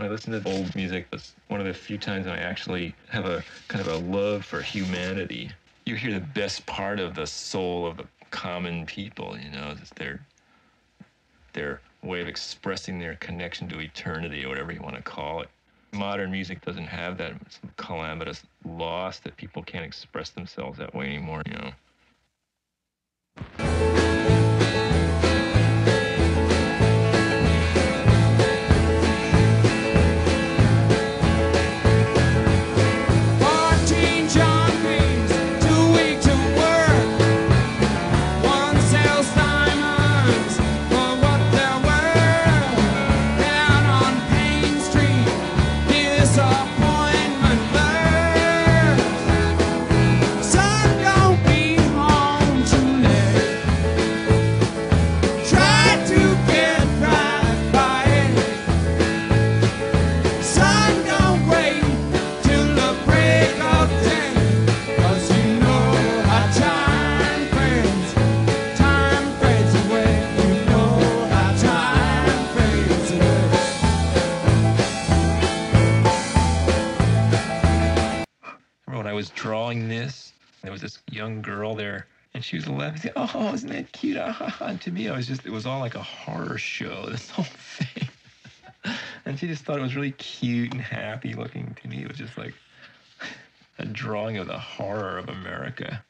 When I listen to old music, it's one of the few times I actually have a kind of a love for humanity. You hear the best part of the soul of the common people, you know, their their way of expressing their connection to eternity or whatever you want to call it. Modern music doesn't have that calamitous loss that people can't express themselves that way anymore, you know. Was drawing this. There was this young girl there, and she was laughing. Oh, isn't that cute? Ah, and to me, it was just, it was all like a horror show, this whole thing. and she just thought it was really cute and happy looking to me. It was just like a drawing of the horror of America.